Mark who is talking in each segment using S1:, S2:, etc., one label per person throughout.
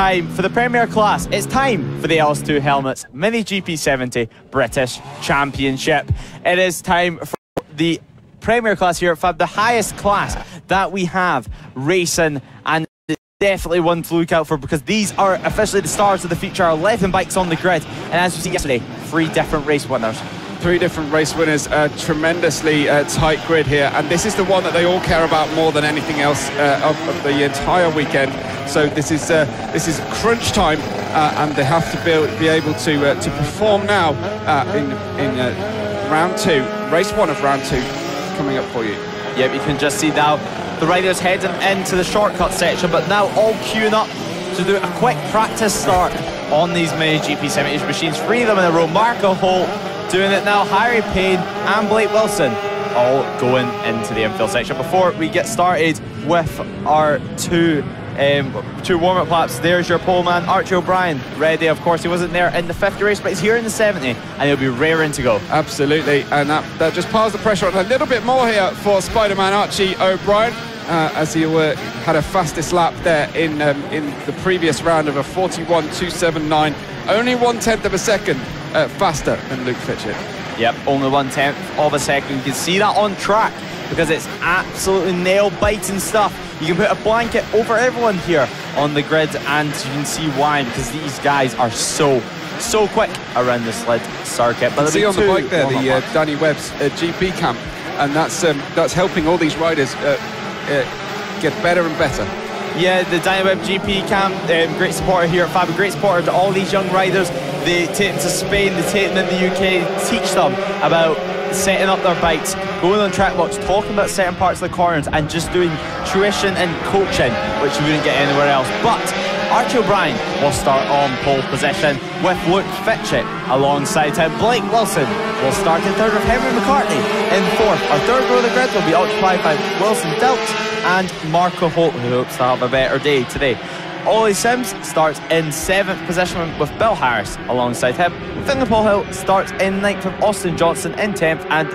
S1: time for the Premier Class. It's time for the LS2 Helmets Mini GP70 British Championship. It is time for the Premier Class here at FAB, the highest class that we have racing and definitely one to look out for because these are officially the stars of the future. 11 bikes on the grid and as we see yesterday, three different race winners
S2: three different race winners, a tremendously uh, tight grid here, and this is the one that they all care about more than anything else uh, of, of, the entire weekend. So this is uh, this is crunch time, uh, and they have to be, be able to uh, to perform now uh, in in round two, race one of round two, coming up for you.
S1: Yep, you can just see now the riders heading into the shortcut section, but now all queuing up to do a quick practice start on these mini GP70 machines. Three of them in a row. Marco Holt doing it now. Harry Payne and Blake Wilson all going into the infill section. Before we get started with our two um, two warm-up laps, there's your pole man, Archie O'Brien, ready. Of course, he wasn't there in the 50 race, but he's here in the 70, and he'll be raring to go.
S2: Absolutely, and that, that just piles the pressure on a little bit more here for Spider-Man Archie O'Brien. Uh, as he had a fastest lap there in um, in the previous round of a 41.279, only one tenth of a second uh, faster than Luke Fitchett.
S1: Yep, only one tenth of a second. You can see that on track because it's absolutely nail biting stuff. You can put a blanket over everyone here on the grid, and you can see why because these guys are so so quick around the sled circuit.
S2: But see on the bike there, the uh, Danny Webb's uh, GP camp, and that's um, that's helping all these riders uh, uh, get better and better.
S1: Yeah, the Dynaweb GP camp, um, great supporter here at Fab, great supporter to all these young riders. They take them to Spain, they take them in the UK, teach them about setting up their bikes, going on track walks, talking about certain parts of the corners, and just doing tuition and coaching, which you wouldn't get anywhere else. But Archie O'Brien will start on pole position with Luke Fitchett alongside him. Blake Wilson will start in third with Henry McCartney in fourth. Our third row of the grid will be occupied by Wilson Dilks and Marco Holt, who hopes to have a better day today. Ollie Sims starts in seventh position with Bill Harris alongside him. Finlay Paul Hill starts in ninth with Austin Johnson in 10th, and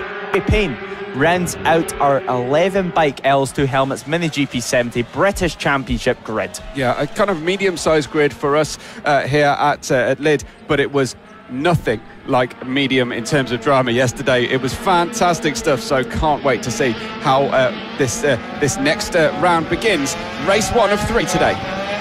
S1: Payne rents out our 11 bike LS2 helmets mini GP70 British Championship grid.
S2: Yeah, a kind of medium sized grid for us uh, here at, uh, at Lydd, but it was nothing like medium in terms of drama yesterday. It was fantastic stuff, so can't wait to see how uh, this uh, this next uh, round begins. Race one of three today.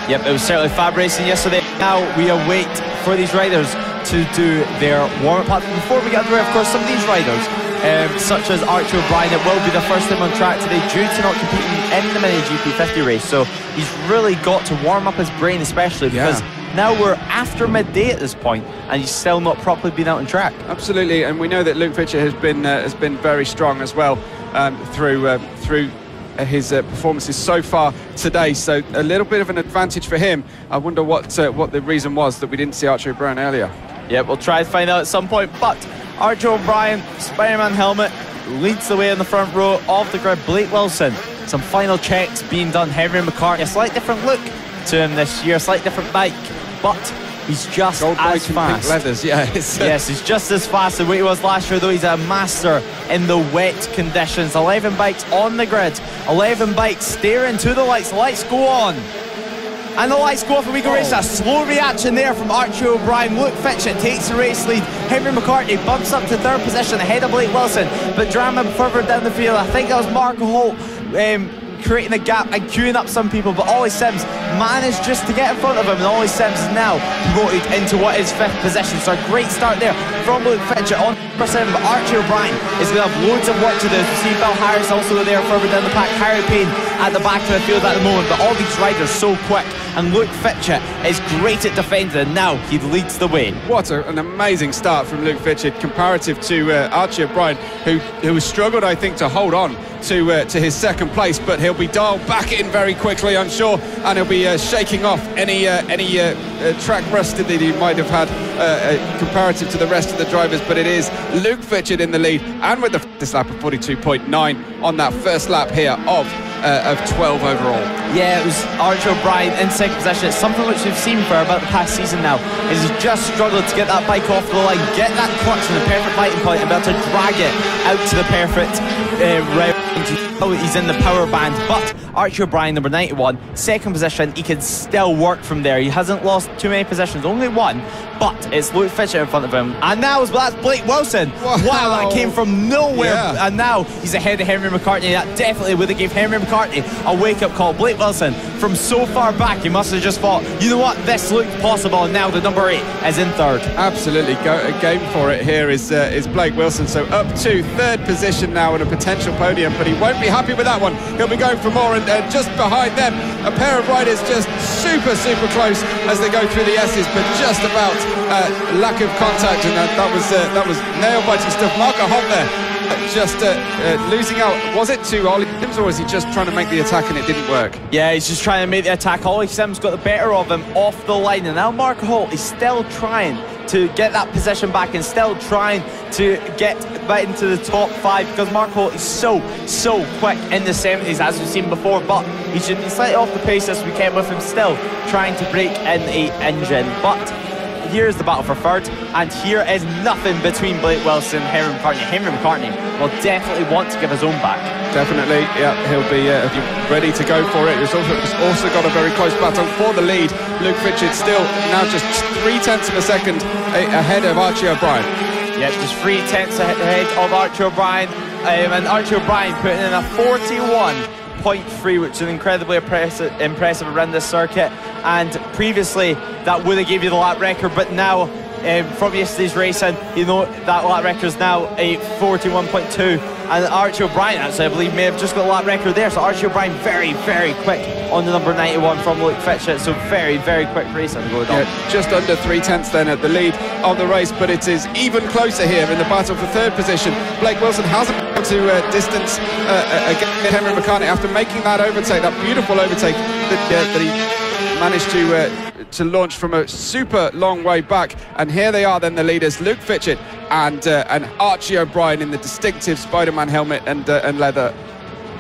S1: Yep, it was certainly fab racing yesterday. Now we await for these riders to do their warm-up. Before we get underway, of course, some of these riders, um, such as Archie O'Brien, it will be the first time on track today due to not competing in the Mini GP50 race. So he's really got to warm up his brain, especially because yeah now we're after midday at this point, and he's still not properly been out on track.
S2: Absolutely, and we know that Luke Fitchett has been uh, has been very strong as well um, through uh, through his uh, performances so far today. So a little bit of an advantage for him. I wonder what uh, what the reason was that we didn't see Archie O'Brien earlier.
S1: Yeah, we'll try to find out at some point. But Archie O'Brien, Spider-Man helmet, leads the way in the front row of the grid. Blake Wilson, some final checks being done. Henry McCartney, a slight different look to him this year, a slight different bike but he's just Gold as fast.
S2: leathers, yeah.
S1: Uh, yes, he's just as fast as what he was last year, though he's a master in the wet conditions. 11 bikes on the grid, 11 bikes staring to the lights. Lights go on. And the lights go off and we go oh. race. A slow reaction there from Archie O'Brien. Luke Fitchett takes the race lead. Henry McCartney bumps up to third position ahead of Blake Wilson. But drama further down the field. I think that was Mark Holt. Um, creating a gap and queuing up some people, but Ollie Sims managed just to get in front of him, and Ollie Sims is now promoted into what is fifth position. So a great start there from Luke Fitchett on number seven, but Archie O'Brien is going to have loads of work to do. See Bill Harris also there further down the pack, Harry Payne at the back of the field at the moment, but all these riders so quick, and Luke Fitchett is great at defending, and now he leads the way.
S2: What a, an amazing start from Luke Fitchett comparative to uh, Archie O'Brien, who, who struggled, I think, to hold on to uh, to his second place, but he'll be dialed back in very quickly, I'm sure, and he'll be uh, shaking off any uh, any uh, uh, track rust that he might have had comparative to the rest of the drivers. But it is Luke Fitchett in the lead, and with the lap of 42.9 on that first lap here of uh, of 12 overall.
S1: Yeah, it was Archie O'Brien in second position. It's something which we've seen for about the past season now. Is he just struggled to get that bike off the line, get that clutch in the perfect biting point, and be able to drag it out to the perfect uh, round. He's in the power band, but Archie O'Brien, number 91, second position. He can still work from there. He hasn't lost too many positions, only one, but it's Luke Fitchett in front of him. And now that's Blake Wilson.
S2: Wow,
S1: wow that came from nowhere.
S2: Yeah.
S1: And now he's ahead of Henry McCartney. That definitely would have gave Henry McCartney a wake up call. Blake Wilson, from so far back, he must have just thought, you know what, this looked possible. And now the number eight is in third.
S2: Absolutely, Go, a game for it here is uh, is Blake Wilson. So up to third position now and a potential podium, but he won't be happy with that one. He'll be going for more, and uh, just behind them, a pair of riders just super super close as they go through the S's, but just about uh, lack of contact, and that, that was uh, that was nail biting stuff. Marco Holt there. Just uh, uh, losing out. Was it to Ollie Sims, or was he just trying to make the attack and it didn't work?
S1: Yeah, he's just trying to make the attack. Ollie Sims got the better of him off the line, and now Mark Holt is still trying to get that position back and still trying to get back into the top five because Mark Holt is so, so quick in the 70s as we've seen before, but he should be slightly off the pace this weekend with him still trying to break in a engine. But here's the battle for third, and here is nothing between Blake Wilson and Henry McCartney. Henry McCartney will definitely want to give his own back.
S2: Definitely, yeah, he'll be, uh, ready to go for it. He's also, he's also got a very close battle for the lead. Luke Fitchett still now just three tenths of a second ahead of Archie O'Brien.
S1: Yeah, just three tenths ahead of Archie O'Brien. Um, and Archie O'Brien putting in a 41.3, which is incredibly impressive, around this circuit. And previously, that would have gave you the lap record, but now. Um, from yesterday's racing, you know that lap record is now a 41.2, and Archie O'Brien actually, I believe, may have just got the lap record there. So Archie O'Brien very, very quick on the number 91 from Luke Fitchett. So very, very quick racing going on.
S2: Yeah, just under three tenths then at the lead of the race, but it is even closer here in the battle for third position. Blake Wilson hasn't to uh, distance uh, against Henry McCartney after making that overtake, that beautiful overtake that, uh, that he managed to uh, to launch from a super long way back. And here they are then the leaders, Luke Fitchett and uh, and Archie O'Brien in the distinctive Spider-Man helmet and uh, and leather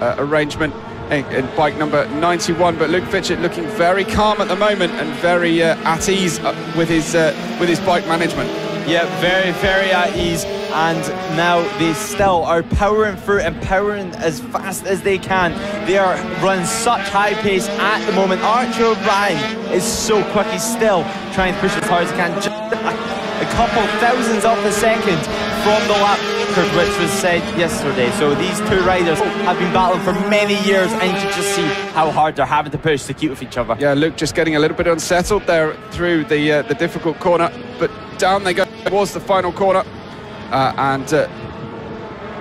S2: uh, arrangement in, in bike number 91. But Luke Fitchett looking very calm at the moment and very uh, at ease uh, with his uh, with his bike management.
S1: Yeah, very, very at ease. And now they still are powering through and powering as fast as they can. They are running such high pace at the moment. Archie O'Brien is so quick. He's still trying to push as hard as he can. Just a couple thousands of a second from the lap record, which was said yesterday. So these two riders have been battling for many years, and you can just see how hard they're having to push to keep with each other.
S2: Yeah, Luke just getting a little bit unsettled there through the uh, the difficult corner, but down they go towards the final corner, uh, and. Uh,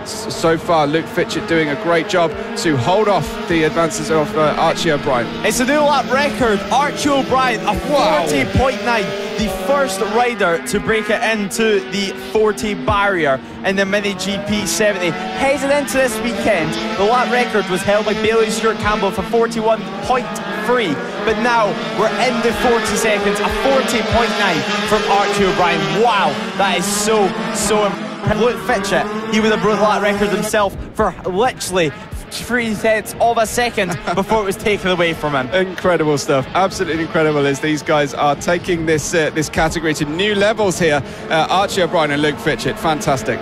S2: so far, Luke Fitchett doing a great job to hold off the advances of uh, Archie O'Brien.
S1: It's a new lap record. Archie O'Brien, a
S2: Wow.
S1: 40.9, the first rider to break it into the 40 barrier in the Mini GP 70. Heading into this weekend, the lap record was held by Bailey Stewart Campbell for 41.3, but now we're in the 40 seconds, a 40.9 from Archie O'Brien. Wow, that is so, so impressive. Luke Fitchett, he would have broken the lap record himself for literally three tenths of a second before it was taken away from him.
S2: Incredible stuff, absolutely incredible as these guys are taking this uh, this category to new levels here. Uh, Archie O'Brien and Luke Fitchett, fantastic.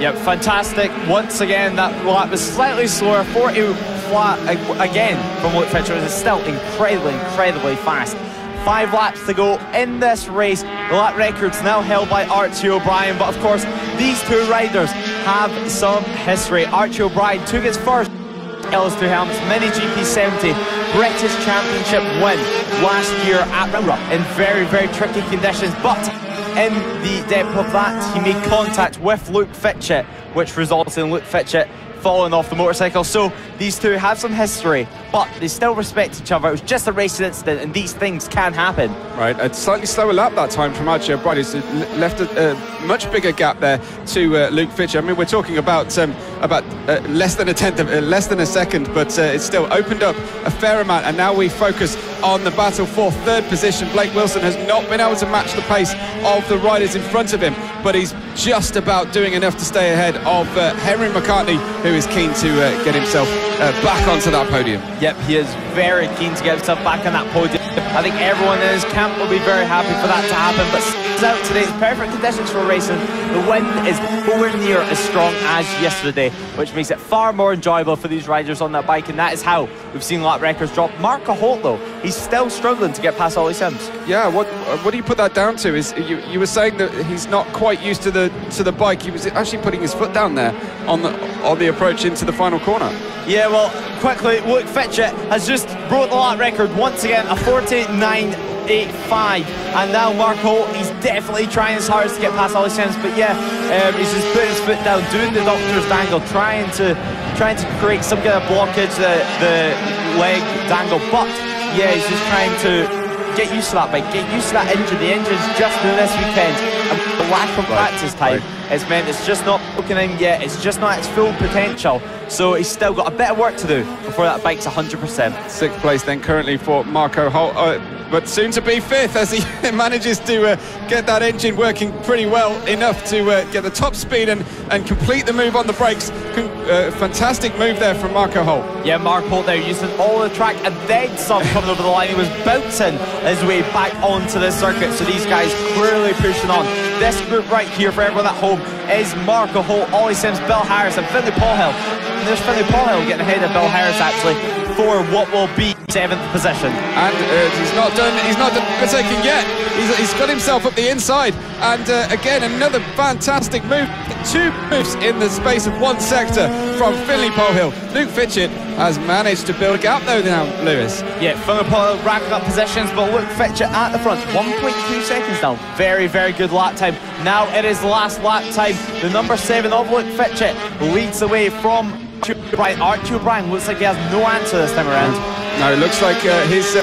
S1: Yep, fantastic. Once again, that lap was slightly slower. 40 flat again from Luke Fitchett is still incredibly, incredibly fast. Five laps to go in this race. The lap record's now held by Archie O'Brien, but of course, these two riders have some history. Archie O'Brien took his first LS2 Helmets Mini GP 70 British Championship win last year at Roundup in very, very tricky conditions. But in the depth of that, he made contact with Luke Fitchett, which resulted in Luke Fitchett falling off the motorcycle. So these two have some history, but they still respect each other. It was just a racing incident, and these things can happen.
S2: Right, a slightly slower lap that time from Archie O'Brien. He's left a, a much bigger gap there to uh, Luke Fitchett. I mean, we're talking about um, about uh, less than a tenth of uh, less than a second, but uh, it's still opened up a fair amount. And now we focus on the battle for third position. Blake Wilson has not been able to match the pace of the riders in front of him. But he's just about doing enough to stay ahead of uh, Henry McCartney, who is keen to uh, get himself uh, back onto that podium.
S1: Yep, he is very keen to get himself back on that podium. I think everyone in his camp will be very happy for that to happen, but out today. Perfect conditions for racing. The wind is nowhere near as strong as yesterday, which makes it far more enjoyable for these riders on that bike, and that is how we've seen lap records drop. Mark Holt, though, he's still struggling to get past Ollie Sims.
S2: Yeah, what what do you put that down to? Is you, you were saying that he's not quite used to the to the bike. He was actually putting his foot down there on the on the approach into the final corner.
S1: Yeah, well, quickly, Luke Fitchett has just broke the lap record once again, a 49 8-5 and now Mark Holt he's definitely trying his hardest to get past Ollie Sims but yeah um, he's just putting his foot down doing the doctor's dangle trying to trying to create some kind of blockage the, the leg dangle. But yeah he's just trying to get used to that bike get used to that engine. The engine's just new this weekend. And the lack of right, practice time. Right. It's meant it's just not broken in yet. It's just not its full potential. So he's still got a bit of work to do before that bike's 100%.
S2: Sixth place then currently for Marco Holt. Uh, but soon to be fifth as he manages to uh, get that engine working pretty well enough to uh, get the top speed and, and complete the move on the brakes. Uh, fantastic move there from Marco Holt.
S1: Yeah, Marco Holt there using all the track and then some coming over the line. He was bouncing his way back onto the circuit. So these guys clearly pushing on. This group right here for everyone at home is Marco Holt, Ollie Sims, Bill Harris, and Finlay Paulhill. And there's Finlay Paulhill getting ahead of Bill Harris actually for what will be seventh position.
S2: And uh, he's not done. He's not done overtaking yet. He's, he's got himself up the inside, and uh, again another fantastic move. Two moves in the space of one sector from Finlay Paulhill. Luke Fitchett has managed to build a gap though now, Lewis.
S1: Yeah, Finlay Paulhill racking up positions, but Luke Fitchett at the front, 1.2 seconds now. Very, very good lap time. Now it is last lap time. The number seven of Luke Fitchett leads away from Archie O'Brien. Archie O'Brien looks like he has no answer this time around.
S2: No, it looks like uh, his uh,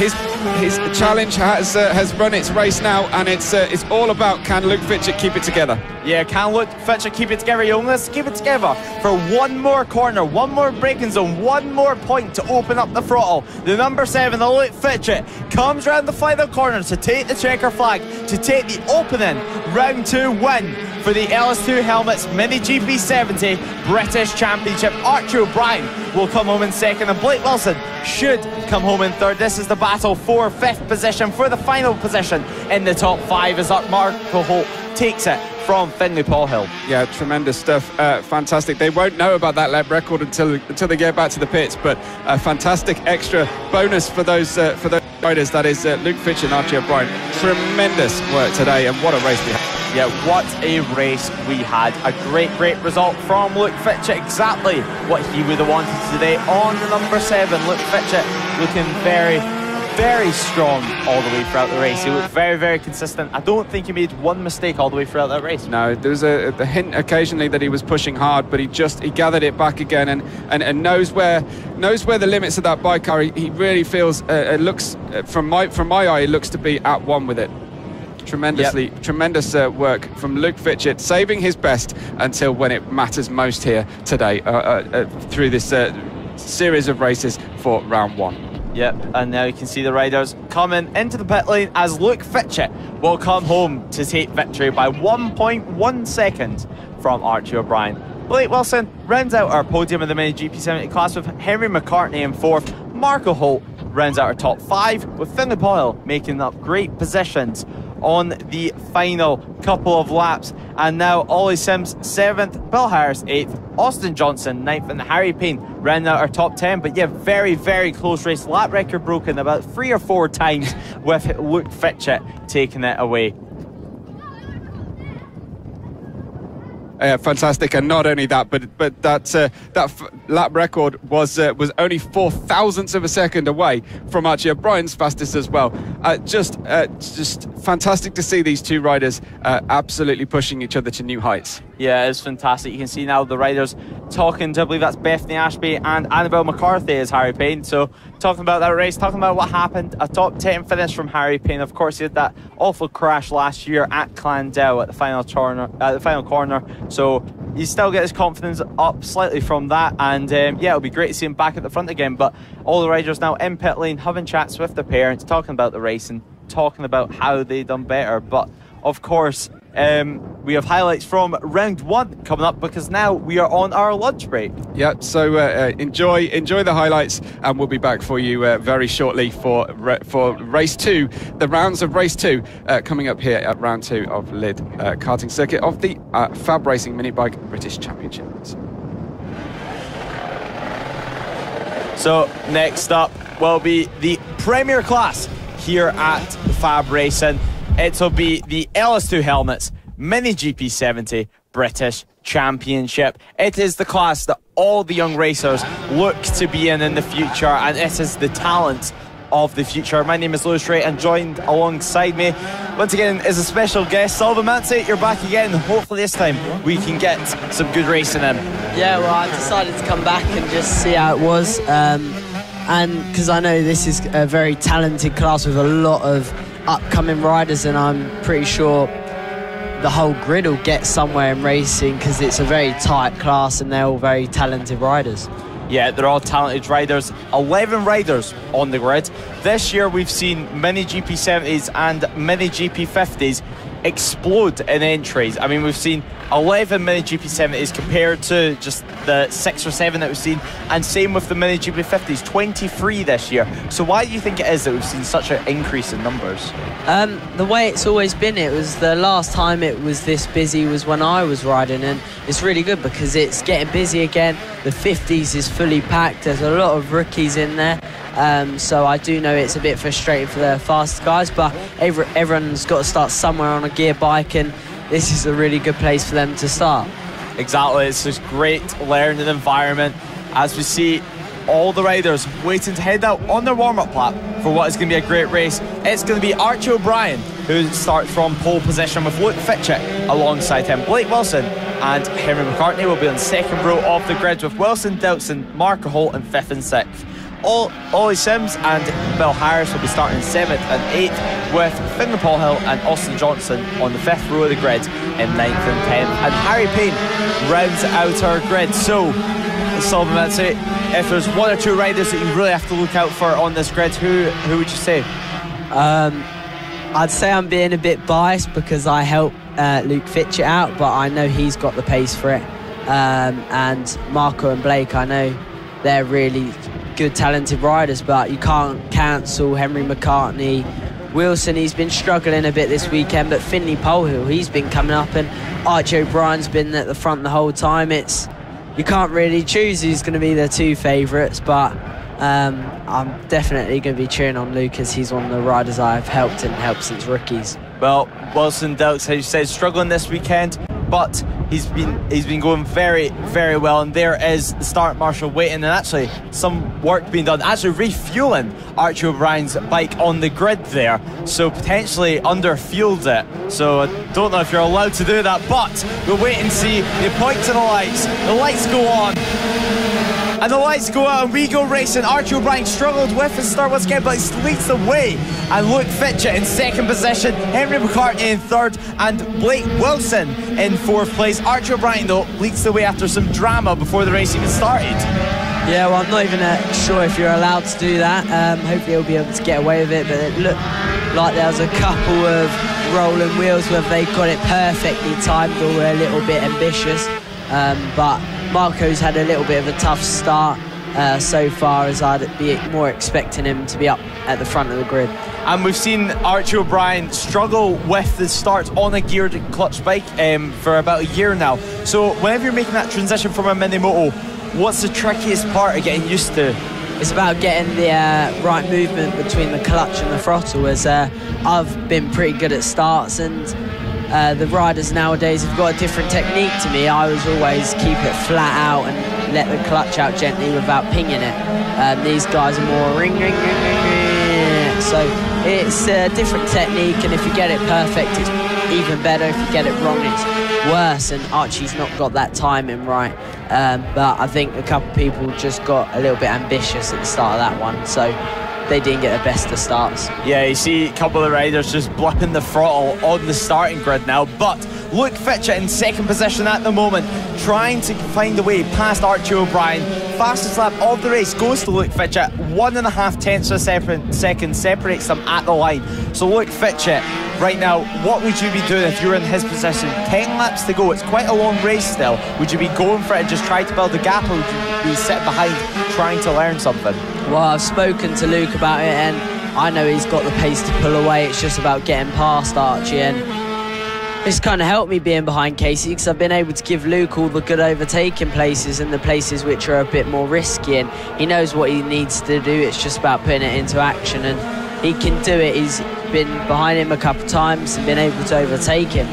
S2: his his challenge has uh, has run its race now, and it's uh, it's all about can Luke Fitchett keep it together.
S1: Yeah, can Luke Fitchett keep it together, young? Let's keep it together for one more corner, one more braking zone, one more point to open up the throttle. The number seven, the Luke Fitchett, comes round the final corner to take the checker flag, to take the opening round two win for the LS2 Helmets Mini GP70 British Championship. Archie O'Brien will come home in second, and Blake Wilson should come home in third. This is the battle for fifth position, for the final position in the top five as Marco Holt takes it from Finlay Paulhill.
S2: Yeah, tremendous stuff. Uh, fantastic. They won't know about that lap record until until they get back to the pits, but a fantastic extra bonus for those uh, for those riders. That is uh, Luke Fitch and Archie O'Brien. Tremendous work today, and what a race we had.
S1: Yeah, what a race we had. A great, great result from Luke Fitch. Exactly what he would have wanted today on the number seven. Luke Fitchett looking very, very strong all the way throughout the race. He looked very, very consistent. I don't think he made one mistake all the way throughout that race.
S2: No, there was a, a hint occasionally that he was pushing hard, but he just he gathered it back again and, and, and knows where knows where the limits of that bike are. He, he really feels uh, it looks uh, from my from my eye, he looks to be at one with it tremendously, yep. tremendous uh, work from Luke Fitchett, saving his best until when it matters most here today uh, uh, uh through this uh, series of races for round one.
S1: Yep, and now you can see the riders coming into the pit lane as Luke Fitchett will come home to take victory by 1.1 seconds from Archie O'Brien. Blake Wilson rounds out our podium in the Mini GP70 class with Henry McCartney in fourth, Marco Holt rounds out our top five, with Finlay Paul making up great positions on the final couple of laps. And now Ollie Sims seventh, Bill Harris eighth, Austin Johnson ninth, and Harry Payne ran out our top 10. But yeah, very, very close race. Lap record broken about three or four times with Luke Fitchett taking it away.
S2: Uh, fantastic, and not only that, but but that uh, that lap record was uh, was only four thousandths of a second away from Archie O'Brien's fastest as well. Uh, just uh, just fantastic to see these two riders uh, absolutely pushing each other to new heights.
S1: Yeah, it's fantastic. You can see now the riders talking to, I believe that's Bethany Ashby and Annabelle McCarthy is Harry Payne. So, talking about that race, talking about what happened. A top 10 finish from Harry Payne. Of course, he had that awful crash last year at Clandell at the final corner. At the final corner. So, you still get his confidence up slightly from that. And um, yeah, it'll be great to see him back at the front again. But all the riders now in pit lane having chats with their parents, talking about the race and talking about how they done better. But of course, um, we have highlights from round one coming up because now we are on our lunch break.
S2: Yep. So uh, uh, enjoy enjoy the highlights, and we'll be back for you uh, very shortly for for race two, the rounds of race two uh, coming up here at round two of Lydd uh, karting circuit of the uh, Fab Racing Mini Bike British Championships.
S1: So next up will be the Premier Class here at Fab Racing. It'll be the LS2 helmets, Mini GP70 British Championship. It is the class that all the young racers look to be in in the future, and it is the talent of the future. My name is Lewis Rae, and joined alongside me once again is a special guest, Sullivan Mancy. You're back again. Hopefully, this time we can get some good racing in.
S3: Yeah, well, I decided to come back and just see how it was. Um, and because I know this is a very talented class with a lot of upcoming riders, and I'm pretty sure the whole grid will get somewhere in racing because it's a very tight class and they're all very talented riders.
S1: Yeah, they're all talented riders. 11 riders on the grid. This year we've seen many GP70s and many GP50s explode in entries. I mean, we've seen 11 mini GP70s compared to just the six or seven that we've seen, and same with the mini GP50s, 23 this year. So why do you think it is that we've seen such an increase in numbers?
S3: Um, the way it's always been, it was the last time it was this busy was when I was riding, and it's really good because it's getting busy again. The 50s is fully packed. There's a lot of rookies in there. Um, so I do know it's a bit frustrating for the fast guys, but every, everyone's got to start somewhere on a gear bike, and this is a really good place for them to start.
S1: Exactly, it's a great learning environment as we see all the riders waiting to head out on their warm-up lap for what is going to be a great race. It's going to be Archie O'Brien who starts from pole position with Luke Fitchett alongside him. Blake Wilson and Henry McCartney will be on second row of the grid with Wilson, Doutson, Marco Holt in fifth and sixth. Ollie Sims and Bill Harris will be starting seventh and eighth, with Finlay Paul Hill and Austin Johnson on the fifth row of the grid in ninth and tenth. And Harry Payne rounds out our grid. So, Sullivan, let's if there's one or two riders that you really have to look out for on this grid, who who would you say?
S3: Um, I'd say I'm being a bit biased because I helped uh, Luke Fitchett out, but I know he's got the pace for it. Um, and Marco and Blake, I know they're really good, talented riders, but you can't cancel Henry McCartney. Wilson, he's been struggling a bit this weekend, but Finley Polehill, he's been coming up, and Archie O'Brien's been at the front the whole time. It's you can't really choose who's going to be their two favourites, but um, I'm definitely going to be cheering on Lucas. He's one of the riders I've helped and helped since rookies.
S1: Well, Wilson Doubts, as you said, struggling this weekend but he's been he's been going very very well. And there is the start marshal waiting and actually some work being done actually refueling Archie O'Brien's bike on the grid there. So potentially underfueled it. So I don't know if you're allowed to do that but we'll wait and see. The points to the lights. The lights go on and the lights go out and we go racing. Archie O'Brien struggled with his start once again, but he leads the way. And Luke Fitchett in second position, Henry McCartney in third, and Blake Wilson in fourth place. Archie O'Brien, though, leads the way after some drama before the race even started.
S3: Yeah, well, I'm not even uh, sure if you're allowed to do that. Um, hopefully, he'll be able to get away with it. But it looked like there was a couple of rolling wheels where they got it perfectly timed or were a little bit ambitious. Um, but Marco's had a little bit of a tough start uh, so far, as I'd be more expecting him to be up at the front of the grid.
S1: And we've seen Archie O'Brien struggle with the start on a geared clutch bike um, for about a year now. So, whenever you're making that transition from a mini moto, what's the trickiest part of getting used to?
S3: It's about getting the uh, right movement between the clutch and the throttle. As uh, I've been pretty good at starts and uh, the riders nowadays have got a different technique to me. I was always keep it flat out and let the clutch out gently without pinging it. Um, these guys are more ring, ring, ring, ring, ring. So it's a different technique, and if you get it perfect, it's even better. If you get it wrong, it's worse. And Archie's not got that timing right. Um, but I think a couple people just got a little bit ambitious at the start of that one. So they didn't get the best of starts.
S1: Yeah, you see a couple of riders just blipping the throttle on the starting grid now, but Luke Fitchett in second position at the moment, trying to find a way past Archie O'Brien. Fastest lap of the race goes to Luke Fitchett. One and a half tenths of a second separates them at the line. So Luke Fitchett right now, what would you be doing if you were in his position? 10 laps to go, it's quite a long race still. Would you be going for it and just try to build a gap, or would you be sitting behind trying to learn something?
S3: Well, I've spoken to Luke about it, and I know he's got the pace to pull away. It's just about getting past Archie, and it's kind of helped me being behind Casey because I've been able to give Luke all the good overtaking places and the places which are a bit more risky, and he knows what he needs to do. It's just about putting it into action, and he can do it. He's been behind him a couple of times and been able to overtake him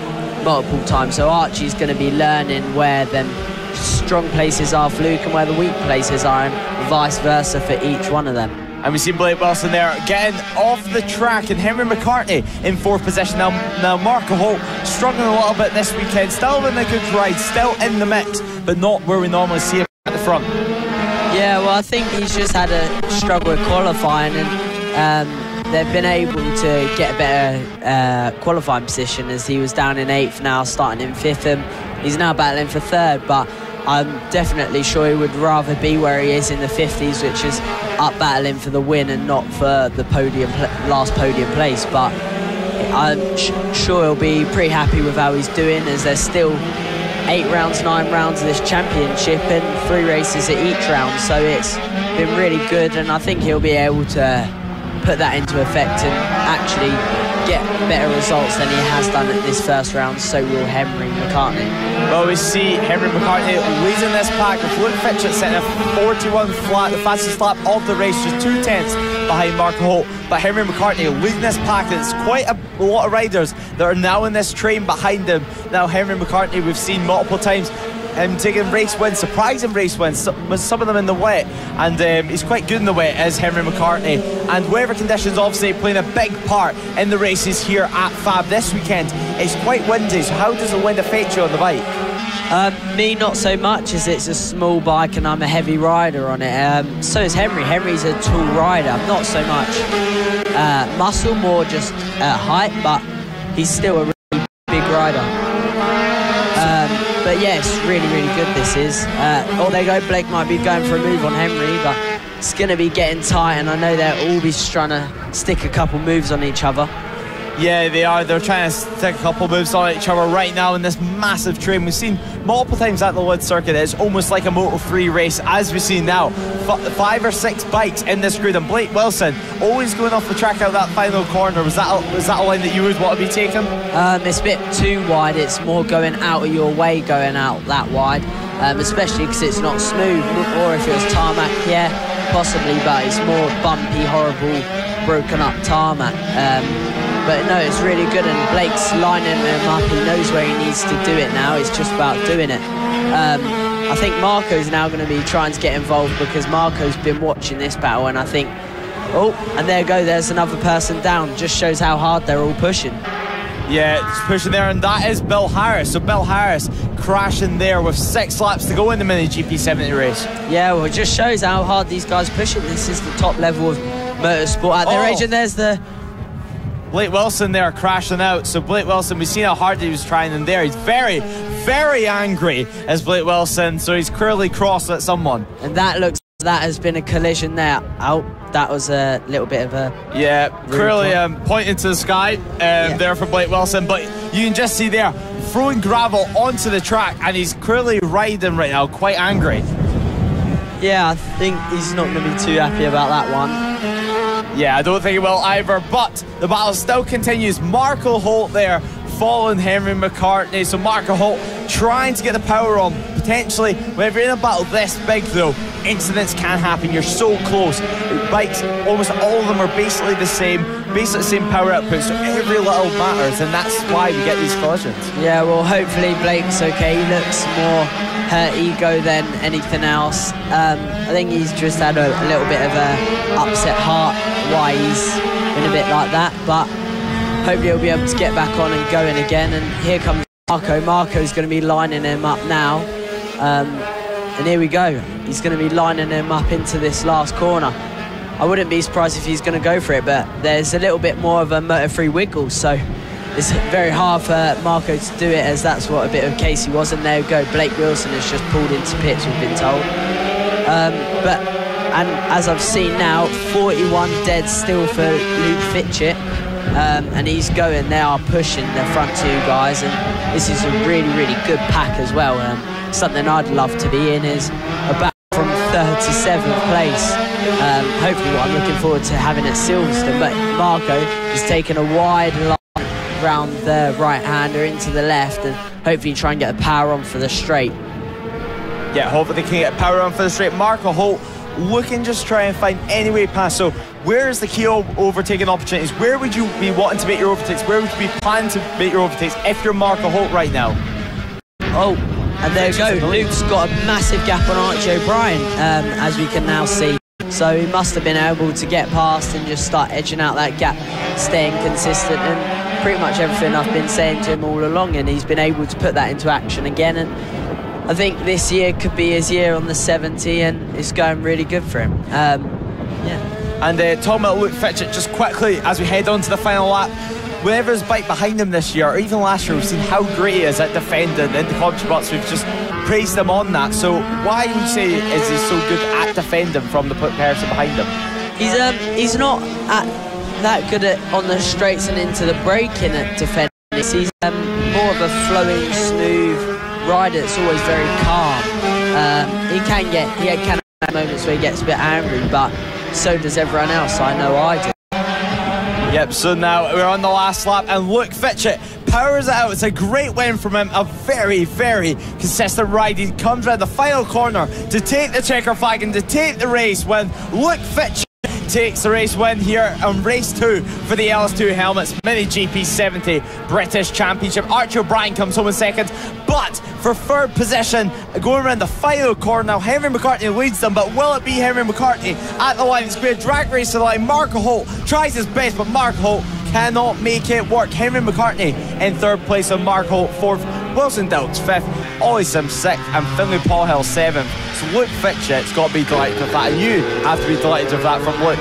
S3: multiple times. So Archie's going to be learning where them strong places are for Luke and where the weak places are, and vice versa for each one of them.
S1: And we see Blake Wilson there getting off the track and Henry McCartney in fourth position. Now, now Marco Holt struggling a little bit this weekend, still in a good ride, still in the mix, but not where we normally see him at the front.
S3: Yeah, well, I think he's just had a struggle with qualifying and um, they've been able to get a better uh, qualifying position as he was down in eighth now, starting in fifth. And he's now battling for third, but I'm definitely sure he would rather be where he is in the 50s, which is up battling for the win and not for the podium last podium place. But I'm sure he'll be pretty happy with how he's doing, as there's still eight rounds, nine rounds of this championship, and three races at each round. So it's been really good, and I think he'll be able to put that into effect and actually get better results than he has done at this first round, so will Henry McCartney.
S1: Well, we see Henry McCartney leading this pack with Luke Fitchett setting a 41 flat, the fastest lap of the race, just two tenths behind Mark Holt. But Henry McCartney leading this pack. It's quite a lot of riders that are now in this train behind him. Now, Henry McCartney, we've seen multiple times um, taking race wins, surprising race wins, some of them in the wet. And um, he's quite good in the wet, as Henry McCartney. And weather conditions obviously playing a big part in the races here at Fab this weekend. It's quite windy, so how does the wind affect you on the bike?
S3: Um, me, not so much, as it's a small bike and I'm a heavy rider on it. Um, so is Henry. Henry's a tall rider, not so much uh, muscle, more just uh, height, but he's still a really big rider. But yes, really, really good this is. Uh, there you go. Blake might be going for a move on Henry, but it's going to be getting tight, and I know they'll all be trying to stick a couple moves on each other.
S1: Yeah, they are. They're trying to take a couple moves on each other right now in this massive train. We've seen multiple times at the Lydd Circuit. It's almost like a Moto 3 race, as we see now. F- five or six bikes in this grid, and Blake Wilson always going off the track out that final corner. Was that a, was that a line that you would want to be taking?
S3: Um, it's a bit too wide. It's more going out of your way, going out that wide, um, especially because it's not smooth. Or if it was tarmac, yeah, possibly, but it's more bumpy, horrible, broken up tarmac. Um, but no, it's really good, and Blake's lining him up. He knows where he needs to do it now. It's just about doing it. Um, I think Marco's now going to be trying to get involved because Marco's been watching this battle, and I think, oh, and there you go. There's another person down. Just shows how hard they're all pushing.
S1: Yeah, it's pushing there, and that is Bill Harris. So Bill Harris crashing there with six laps to go in the Mini GP 70 race.
S3: Yeah, well, it just shows how hard these guys pushing. This is the top level of motorsport at their
S1: Oh.
S3: age, and there's the
S1: Blake Wilson there crashing out. So Blake Wilson, we've seen how hard he was trying them there. He's very, very angry as Blake Wilson. So he's clearly crossed at someone.
S3: and that looks that has been a collision there. Oh, that was a little bit of a
S1: Yeah, clearly um, pointing to the sky um, there for Blake Wilson. But you can just see there throwing gravel onto the track, and he's clearly riding right now, quite angry.
S3: yeah. I think he's not going to be too happy about that one.
S1: Yeah, I don't think he will either. But the battle still continues. Marco Holt there following Henry McCartney. So Marco Holt trying to get the power on. Potentially, whenever you're in a battle this big though, incidents can happen. You're so close. Bikes, almost all of them are basically the same, basically the same power output. So every little matters, and that's why we get these collisions.
S3: Yeah, well, hopefully Blake's okay. He looks more hurt ego than anything else. Um, I think he's just had a, a little bit of a upset heart why he's been a bit like that, but hopefully he'll be able to get back on and going again. And here comes Marco. Marco's going to be lining him up now. Um, and here we go. He's going to be lining him up into this last corner. I wouldn't be surprised if he's going to go for it, but there's a little bit more of a Moto 3 wiggle, so it's very hard for Marco to do it as that's what a bit of Casey was. And there we go. Blake Wilson has just pulled into pits, we've been told. Um, but and as I've seen now, 41 dead still for Luke Fitchett. um, and he's going. They are pushing the front two guys, and this is a really, really good pack as well. Um, something I'd love to be in is about from third to seventh place. Um, hopefully, what I'm looking forward to having at Silverstone. But Marco has taken a wide line round the right hander into the left, and hopefully try and get a power on for the straight.
S1: Yeah, hopefully they can get power on for the straight. Marco Holt looking just try and find any way past. So where's the key overtaking opportunities? Where would you be wanting to make your overtakes? Where would you be planning to make your overtakes if you're Marco Holt right now?
S3: Oh, and there we go. Luke's got a massive gap on Archie O'Brien, um, as we can now see. So he must have been able to get past and just start edging out that gap, staying consistent, and pretty much everything I've been saying to him all along. And he's been able to put that into action again. And I think this year could be his year on the 70, and it's going really good for him. Um, yeah.
S1: And uh, about Luke Fitchett, just quickly as we head on to the final lap, whoever's bike behind him this year, or even last year, we've seen how great he is at defending in the spots. We've just praised him on that. So why would you say is he so good at defending from the person behind him?
S3: He's um he's not at that good at on the straights and into the braking at defending. He's um, more of a flowing, smooth rider It's always very calm. Um, he can get he can have moments where he gets a bit angry, but so does everyone else. I know I do.
S1: Yep, so now we're on the last lap, and look, Fitchett powers it out. It's a great win from him. A very, very consistent ride. He comes around the final corner to take the checker flag and to take the race when Luke Fitchett takes the race win here on race two for the LS2 helmets. Mini GP 70 British Championship. Archie O'Brien comes home in second, but for third position, going around the final corner now, Henry McCartney leads them, but will it be Henry McCartney at the line? It's to drag race to the line. Holt tries his best, but Marco Holt cannot make it work. Henry McCartney in third place, and Marco Holt fourth. Wilson Dilks fifth, Ollie Sim sixth, and Finley Paul Hill seventh. So Luke Fitchett's got to be delighted with that, and you have to be delighted with that from Luke.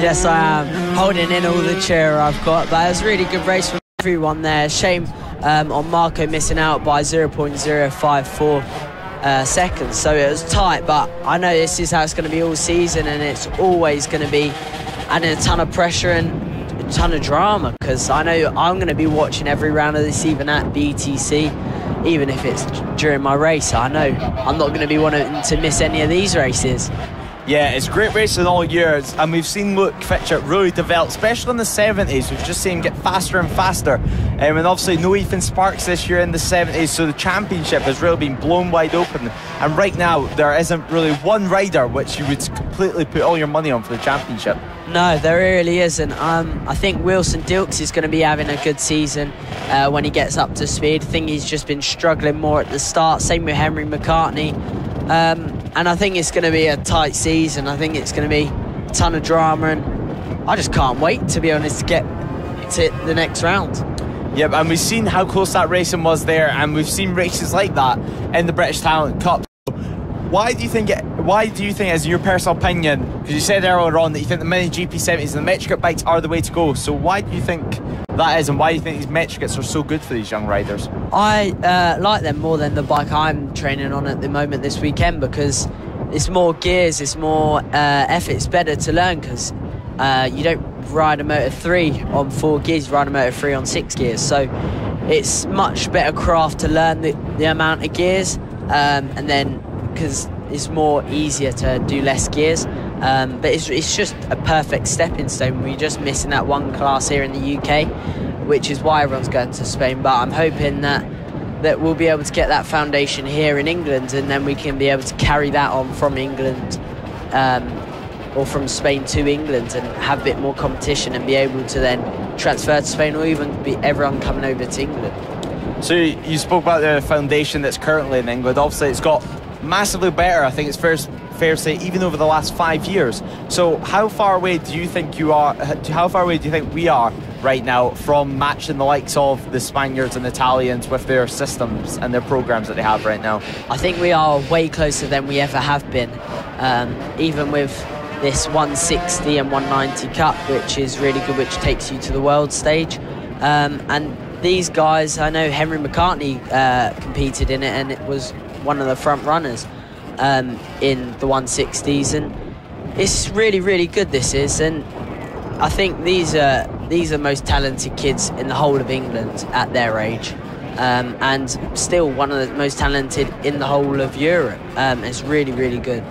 S3: Yes, I am holding in all the cheer I've got, but it was a really good race from everyone there. Shame um, on Marco missing out by 0.054 uh, seconds, so it was tight. But I know this is how it's going to be all season, and it's always going to be adding a ton of pressure and a ton of drama because I know I'm going to be watching every round of this, even at BTC, even if it's during my race. I know I'm not going to be wanting to miss any of these races.
S1: Yeah, it's great racing all years, and we've seen Luke Fitchett really develop, especially in the 70s. We've just seen him get faster and faster. Um, and obviously, no Ethan Sparks this year in the 70s, so the championship has really been blown wide open. And right now, there isn't really one rider which you would completely put all your money on for the championship.
S3: No, there really isn't. Um, I think Wilson Dilks is going to be having a good season uh, when he gets up to speed. I think he's just been struggling more at the start. Same with Henry McCartney. Um, and I think it's going to be a tight season. I think it's going to be a ton of drama, and I just can't wait, to be honest, to get to the next round.
S1: Yep, and we've seen how close that racing was there, and we've seen races like that in the British Talent Cup. Why do you think? It, why do you think, as your personal opinion, because you said earlier on that you think the mini GP70s and the Metrakit bikes are the way to go? So why do you think that is, and why do you think these Metrakits are so good for these young riders?
S3: I uh, like them more than the bike I'm training on at the moment this weekend because it's more gears, it's more uh, effort. It's better to learn because uh, you don't ride a Moto 3 on four gears, you ride a Moto 3 on six gears. So it's much better craft to learn the, the amount of gears, um, and then because it's more easier to do less gears. Um, but it's, it's just a perfect stepping stone. We're just missing that one class here in the UK, which is why everyone's going to Spain. But I'm hoping that that we'll be able to get that foundation here in England, and then we can be able to carry that on from England. Um, or from Spain to England and have a bit more competition and be able to then transfer to Spain or even be everyone coming over to England.
S1: So you spoke about the foundation that's currently in England. Obviously, it's got massively better. I think it's fair, fair to say, even over the last five years. So, how far away do you think you are? How far away do you think we are right now from matching the likes of the Spaniards and Italians with their systems and their programs that they have right now?
S3: I think we are way closer than we ever have been, um, even with this 160 and 190 Cup, which is really good, which takes you to the world stage. Um, and these guys, I know Henry McCartney uh, competed in it, and it was one of the front runners um, in the 160s, and it's really, really good. This is, and I think these are these are most talented kids in the whole of England at their age. Um, and still one of the most talented in the whole of Europe. Um, it's really, really good.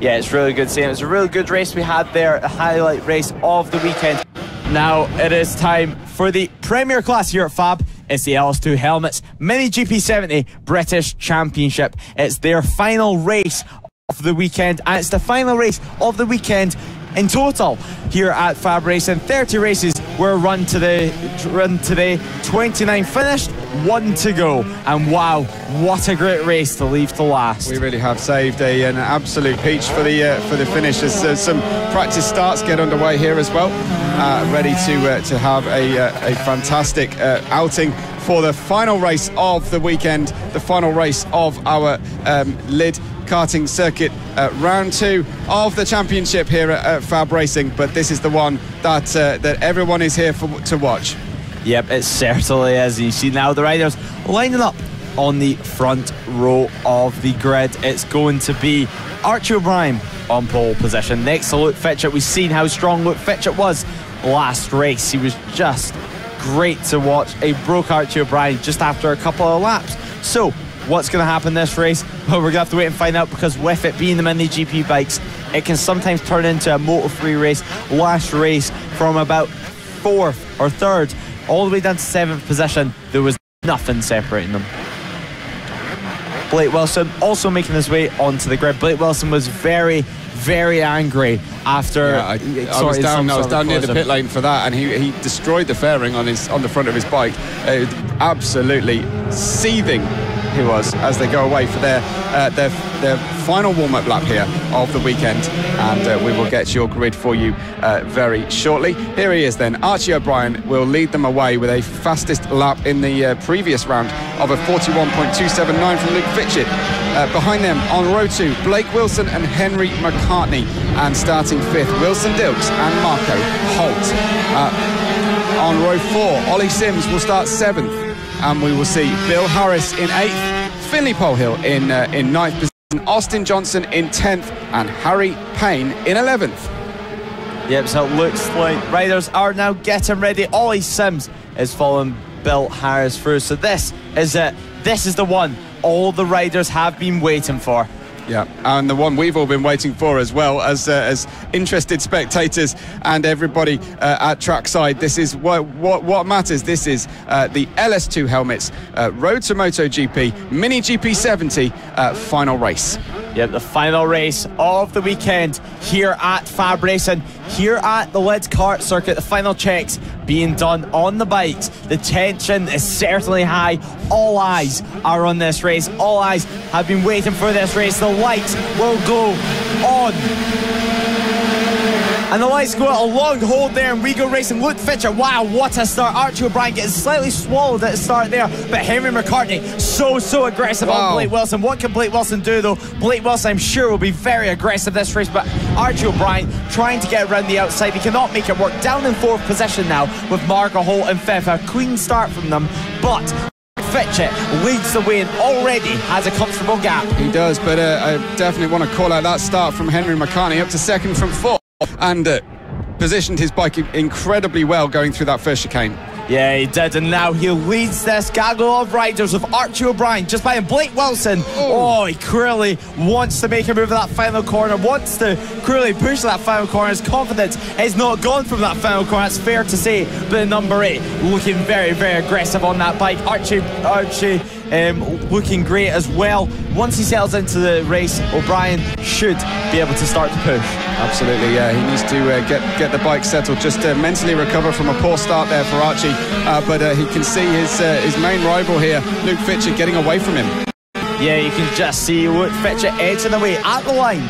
S1: Yeah, it's really good seeing. It was a really good race we had there, a highlight race of the weekend. Now it is time for the premier class here at Fab. It's the LS2 Helmets Mini GP70 British Championship. It's their final race of the weekend, and it's the final race of the weekend in total here at Fab Racing. 30 races were run today, run today. 29 finished, one to go. And wow, what a great race to leave to last.
S2: We really have saved a, an absolute peach for the uh, for the finish as uh, some practice starts get underway here as well. Uh, ready to uh, to have a, uh, a fantastic uh, outing for the final race of the weekend, the final race of our um, Lydd karting circuit uh, round two of the championship here at, at, Fab Racing. But this is the one that uh, that everyone is here for to watch.
S1: Yep, it certainly is. You see now the riders lining up on the front row of the grid. It's going to be Archie O'Brien on pole position next to Luke Fitchett. We've seen how strong Luke Fitchett was last race. He was just great to watch. He broke Archie O'Brien just after a couple of laps. So What's going to happen this race? Well, we're going to have to wait and find out because with it being the mini GP bikes, it can sometimes turn into a Moto 3 race. Last race from about fourth or third all the way down to seventh position, there was nothing separating them. Blake Wilson also making his way onto the grid. Blake Wilson was very, very angry after.
S2: Yeah, I, I was down. I was down near the pit lane for that, and he, he destroyed the fairing on his on the front of his bike. Uh, absolutely seething he was as they go away for their uh, their, their final warm-up lap here of the weekend and uh, we will get your grid for you uh, very shortly here he is then Archie O'Brien will lead them away with a fastest lap in the uh, previous round of a 41.279 from Luke Fitchett uh, behind them on row two Blake Wilson and Henry McCartney and starting fifth Wilson Dilks and Marco Holt uh, on row four Ollie Sims will start seventh and we will see Bill Harris in eighth, Finley Polhill in uh, in ninth position, Austin Johnson in tenth, and Harry Payne in eleventh.
S1: Yep, so it looks like riders are now getting ready. Ollie Sims is following Bill Harris through. So this is it. This is the one all the riders have been waiting for.
S2: Yeah, and the one we've all been waiting for as well as uh, as interested spectators and everybody uh, at trackside. This is what what, what matters. This is uh, the LS2 helmets, uh, Road to MotoGP Mini GP70 uh, final race.
S1: Yeah, the final race of the weekend here at Fab Racing, here at the Lydd's Kart Circuit. The final checks being done on the bikes. The tension is certainly high. All eyes are on this race. All eyes have been waiting for this race. The lights will go on and the lights go out a long hold there, and we go racing. Luke Fitchett, wow, what a start. Archie O'Brien getting slightly swallowed at the start there, but Henry McCartney, so, so aggressive wow. on Blake Wilson. What can Blake Wilson do, though? Blake Wilson, I'm sure, will be very aggressive this race, but Archie O'Brien trying to get around the outside. He cannot make it work. Down in fourth position now with Marco Holt and fifth. A clean start from them, but Fitchett leads the way and already has a comfortable gap.
S2: He does, but uh, I definitely want to call out that start from Henry McCartney up to second from fourth and uh, positioned his bike incredibly well going through that first chicane.
S1: Yeah, he did, and now he leads this gaggle of riders with Archie O'Brien just by Blake Wilson. Oh. oh, he clearly wants to make a move at that final corner, wants to clearly push that final corner. His confidence is not gone from that final corner, that's fair to say. But number eight looking very, very aggressive on that bike. Archie, Archie um, looking great as well. Once he settles into the race, O'Brien should be able to start to push.
S2: Absolutely, yeah. He needs to uh, get get the bike settled, just uh, mentally recover from a poor start there for Archie. Uh, but uh, he can see his uh, his main rival here, Luke Fitchett, getting away from him.
S1: Yeah, you can just see Luke Fitchett edging away at the line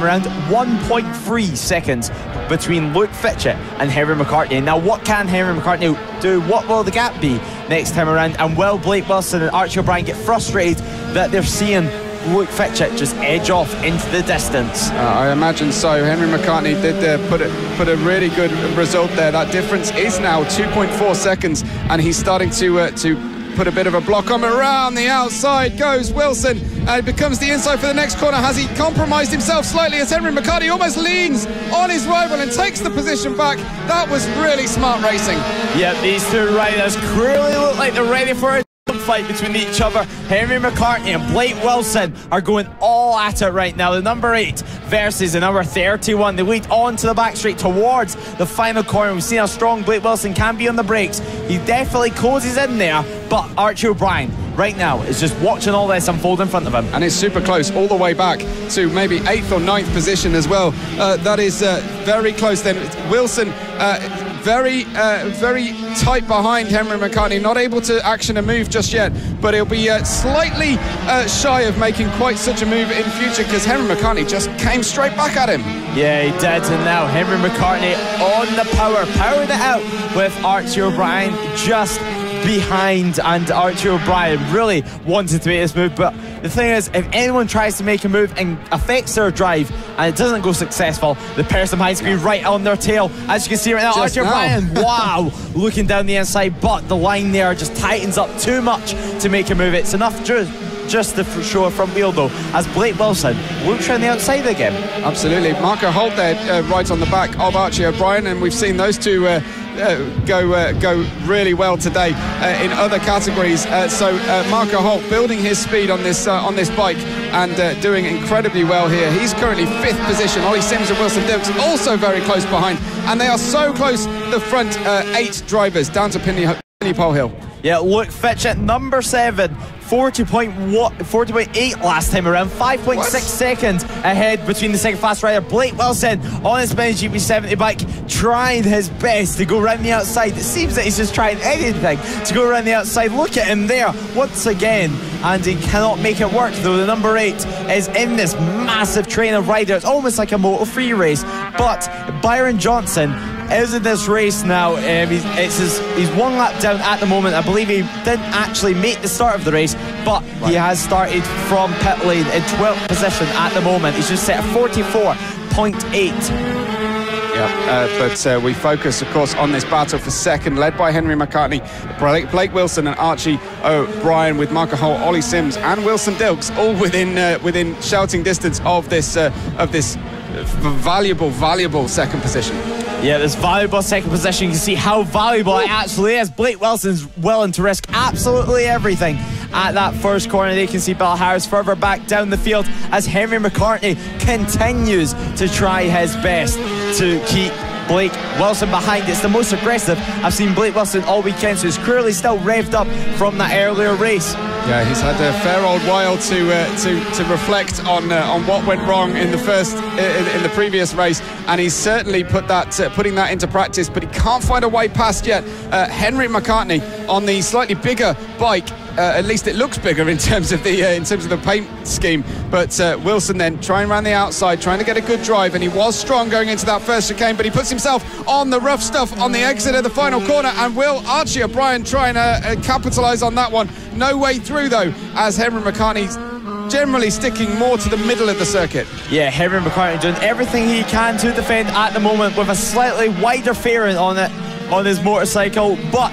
S1: around 1.3 seconds between Luke Fitchett and Henry McCartney. Now, what can Henry McCartney do? What will the gap be next time around? And will Blake Wilson and Archie O'Brien get frustrated that they're seeing Luke Fitchett just edge off into the distance?
S2: Uh, I imagine so. Henry McCartney did uh, put, a, put a really good result there. That difference is now 2.4 seconds, and he's starting to uh, to put a bit of a block on. Around the outside goes Wilson. Uh, and it becomes the inside for the next corner has he compromised himself slightly as Henry McCartney almost leans on his rival and takes the position back. That was really smart racing.
S1: Yeah these two riders clearly look like they're ready for fight between each other. Henry McCartney and Blake Wilson are going all at it right now. The number 8 versus the number 31. They lead on to the back straight towards the final corner. We've seen how strong Blake Wilson can be on the brakes. He definitely closes in there, but Archie O'Brien right now is just watching all this unfold in front of him.
S2: And it's super close all the way back to maybe eighth or ninth position as well. Uh, that is uh, very close then. Wilson uh, very, uh, very tight behind Henry McCartney, not able to action a move just yet, but he'll be uh, slightly uh, shy of making quite such a move in future because Henry McCartney just came straight back at him.
S1: Yeah, he did, and now Henry McCartney on the power, powered it out with Archie O'Brien just behind and Archie O'Brien really wanted to make this move but the thing is if anyone tries to make a move and affects their drive and it doesn't go successful the person behind screen right on their tail as you can see right now just Archie. O'Brien wow looking down the inside but the line there just tightens up too much to make a move. It's enough just just to show a front wheel though as Blake Wilson looks around the outside again.
S2: Absolutely. Marco Holt there uh, right on the back of Archie O'Brien and we've seen those two uh, uh, go uh, go really well today uh, in other categories. Uh, so uh, Marco Holt building his speed on this on this bike and doing incredibly well here. He's currently fifth position. Ollie Sims and Wilson Dilks also very close behind, and they are so close. The front eight drivers down to Penny, Penny Polhill.
S1: Yeah, look, Fitchett number seven. 40.8 last time around, 5.6 seconds ahead between the second fast rider Blake Wilson on his Benz GP70 bike, trying his best to go around the outside. It seems that he's just trying anything to go around the outside. Look at him there once again, and he cannot make it work. Though the number eight is in this massive train of riders, almost like a Moto 3 race. But Byron Johnson is in this race now. Um, he's, it's his, he's one lap down at the moment. I believe he didn't actually make the start of the race, but right. he has started from pit lane in 12th position at the moment. He's just set 44.8.
S2: Yeah, uh, but uh, we focus, of course, on this battle for second, led by Henry McCartney, Blake Wilson, and Archie O'Brien, with Marco Holt, Ollie Sims, and Wilson Dilks, all within uh, within shouting distance of this uh, of this valuable, valuable second position.
S1: Yeah, this valuable second position. You can see how valuable it actually is. Blake Wilson's willing to risk absolutely everything at that first corner. They can see Bill Harris further back down the field as Henry McCartney continues to try his best to keep Blake Wilson behind. It's the most aggressive I've seen Blake Wilson all weekend, so he's clearly still revved up from that earlier race.
S2: Yeah, he's had a fair old while to uh, to to reflect on uh, on what went wrong in the first in, in the previous race, and he's certainly put that uh, putting that into practice. But he can't find a way past yet. Uh, Henry McCartney on the slightly bigger bike uh, at least it looks bigger in terms of the uh, in terms of the paint scheme. But uh, Wilson then trying around the outside, trying to get a good drive, and he was strong going into that first chicane, but he puts himself on the rough stuff on the exit of the final corner. And will Archie O'Brien try and uh, uh, capitalise on that one? No way through though, as Henry McCartney's generally sticking more to the middle of the circuit.
S1: Yeah, Henry McCartney doing everything he can to defend at the moment with a slightly wider fairing on it on his motorcycle, but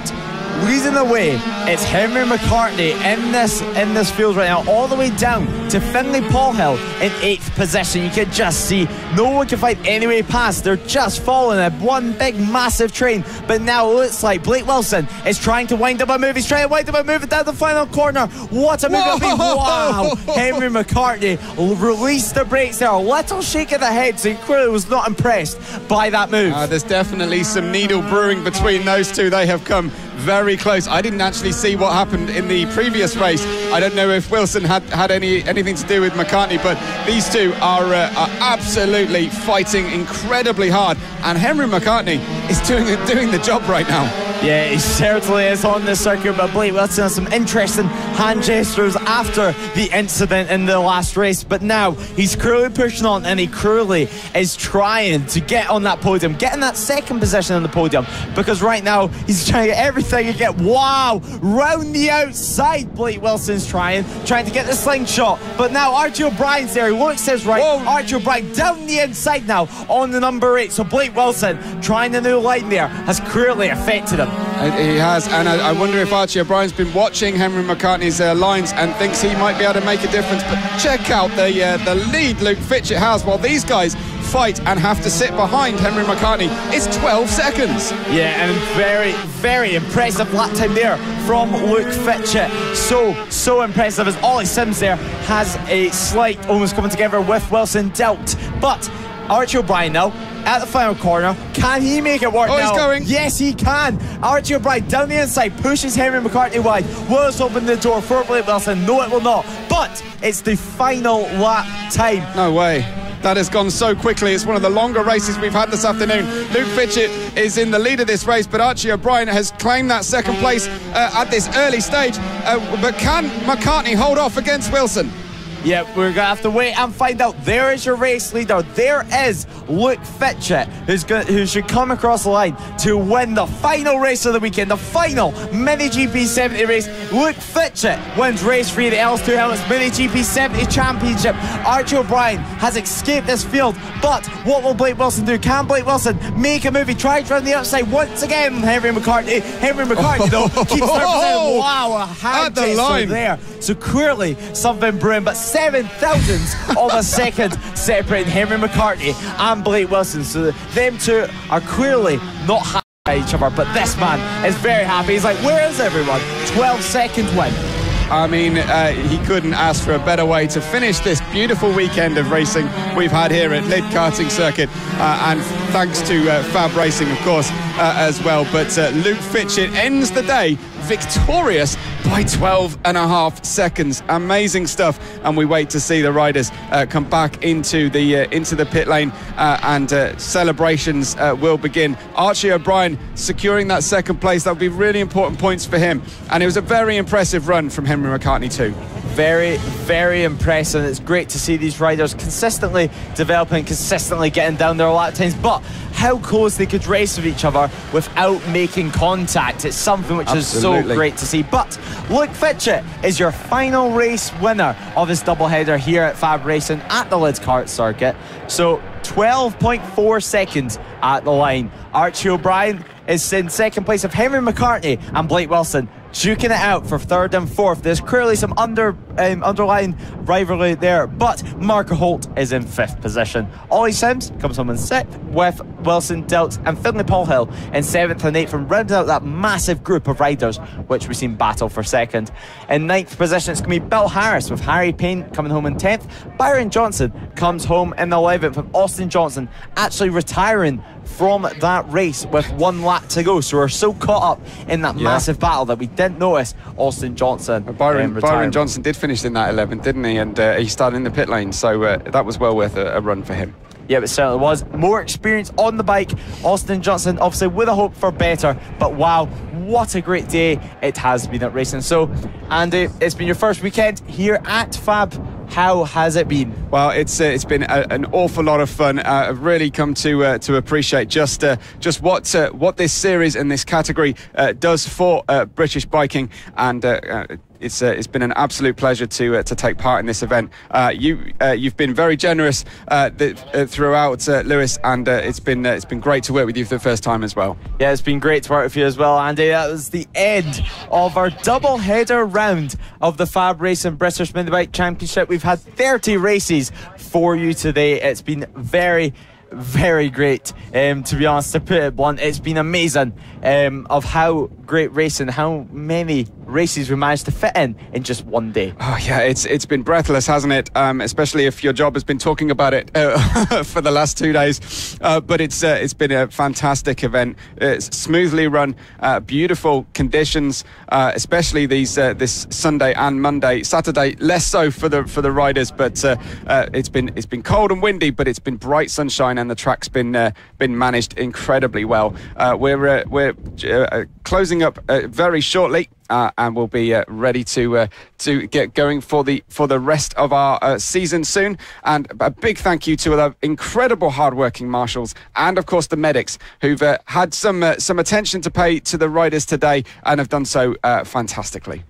S1: leading the way. It's Henry McCartney in this in this field right now, all the way down to Finley Polhill in eighth position. You can just see no one can find any way past. They're just following a one big massive train. But now it looks like Blake Wilson is trying to wind up a move. He's trying to wind up a move down the final corner. What a move! Wow! Henry McCartney released the brakes there. A little shake of the head, so he clearly was not impressed by that move.
S2: Uh, there's definitely some needle brewing between those two. They have come very close. I didn't actually see what happened in the previous race. I don't know if Wilson had, had any anything to do with McCartney, but these two are, uh, are absolutely fighting incredibly hard. And Henry McCartney is doing, doing the job right now.
S1: Yeah, he certainly is on the circuit, but Blake Wilson has some interesting hand gestures after the incident in the last race. But now he's clearly pushing on and he clearly is trying to get on that podium, get in that second position on the podium. Because right now he's trying to get everything he get wow, round the outside. Blake Wilson's trying, trying to get the slingshot. But now Archie O'Brien's there. He looks his right. Whoa. Archie O'Brien down the inside now on the number eight. So Blake Wilson trying the new line there has clearly affected him.
S2: He has, and I, I wonder if Archie O'Brien's been watching Henry McCartney's uh, lines and thinks he might be able to make a difference. But check out the uh, the lead Luke Fitchett has while these guys fight and have to sit behind Henry McCartney. It's 12 seconds.
S1: Yeah, and very, very impressive lap time there from Luke Fitchett. So, so impressive as Ollie Sims there has a slight almost coming together with Wilson Delt. But Archie O'Brien now at the final corner. Can he make it work
S2: Oh, he's going.
S1: Yes, he can. Archie O'Brien down the inside pushes Henry McCartney wide. Will this open the door for Blake Wilson? No, it will not. But it's the final lap time.
S2: No way. That has gone so quickly. It's one of the longer races we've had this afternoon. Luke Fitchett is in the lead of this race, but Archie O'Brien has claimed that second place uh, at this early stage. Uh, but can McCartney hold off against Wilson?
S1: Yeah, we're gonna have to wait and find out. There is your race leader. There is Luke Fitchett, who's going who should come across the line to win the final race of the weekend, the final Mini GP 70 race. Luke Fitchett wins race three, of the LS2 Helmets Mini GP 70 Championship. Archie O'Brien has escaped this field, but what will Blake Wilson do? Can Blake Wilson make a move? He tries around the outside once again. Henry McCartney. Henry McCartney though keeps representing. Wow, a hand
S2: the line.
S1: there. So clearly something brewing, but seven thousandths of a second separating Henry McCartney and Blake Wilson. So them two are clearly not happy at each other, but this man is very happy. He's like, where is everyone? 12 second win.
S2: I mean, uh, he couldn't ask for a better way to finish this beautiful weekend of racing we've had here at Lydd Karting Circuit. Uh, and thanks to uh, Fab Racing, of course, uh, as well. But uh, Luke Fitchett ends the day victorious by 12 and a half seconds. Amazing stuff. And we wait to see the riders uh, come back into the uh, into the pit lane uh, and uh, celebrations uh, will begin. Archie O'Brien securing that second place. That would be really important points for him. And it was a very impressive run from Henry McCartney too.
S1: Very, very impressive. It's great to see these riders consistently developing, consistently getting down their lap times. But how close they could race with each other without making contact. It's something which is so great to see. But Luke Fitchett is your final race winner of this doubleheader here at Fab Racing at the Lydd's Kart Circuit. So 12.4 seconds at the line. Archie O'Brien is in second place of Henry McCartney and Blake Wilson duking it out for third and fourth. There's clearly some under um, underlying rivalry there, but Marco Holt is in fifth position. Ollie Sims comes home in sixth with Wilson, Delt, and Finley Polhill in seventh and eighth, and rounding out that massive group of riders which we've seen battle for second. In ninth position, it's going to be Bill Harris with Harry Payne coming home in tenth. Byron Johnson comes home in the eleventh, with Austin Johnson actually retiring from that race with one lap to go. So we're so caught up in that
S2: Yeah.
S1: massive battle that we didn't notice Austin Johnson.
S2: Uh, Byron,
S1: um,
S2: Byron. Johnson did finish in that 11th, didn't he? And uh, he started in the pit lane, so uh, that was well worth a, a run for him.
S1: Yeah, it certainly was. More experience on the bike. Austin Johnson, obviously, with a hope for better. But wow, what a great day it has been at racing. So, Andy, it's been your first weekend here at Fab. How has it been?
S2: Well, it's uh, it's been a, an awful lot of fun. Uh, I've really come to uh, to appreciate just uh, just what uh, what this series and this category uh, does for British biking, and. It's, uh, it's been an absolute pleasure to uh, to take part in this event. Uh, you you've been very generous th- uh, throughout, Lewis, and it's been it's been great to work with you for the first time as well.
S1: Yeah, it's been great to work with you as well, Andy. That was the end of our double header round of the Fab Racing British Mini Bike Championship. We've had 30 races for you today. It's been very, very great. Um, to be honest, to put it blunt, it's been amazing um, of how great racing, how many races we managed to fit in in just one day.
S2: Oh yeah, it's it's been breathless, hasn't it? Um, especially if your job has been talking about it uh, for the last two days. Uh, but it's uh, it's been a fantastic event. It's smoothly run, uh, beautiful conditions, uh, especially these uh, this Sunday and Monday, Saturday less so for the for the riders. But it's been it's been cold and windy, but it's been bright sunshine, and the track's been uh, been managed incredibly well. Uh, we're uh, we're uh, closing up uh, very shortly uh, and we'll be uh, ready to uh, to get going for the for the rest of our uh, season soon. And a big thank you to the incredible hardworking marshals and of course the medics who've uh, had some uh, some attention to pay to the riders today and have done so uh, fantastically.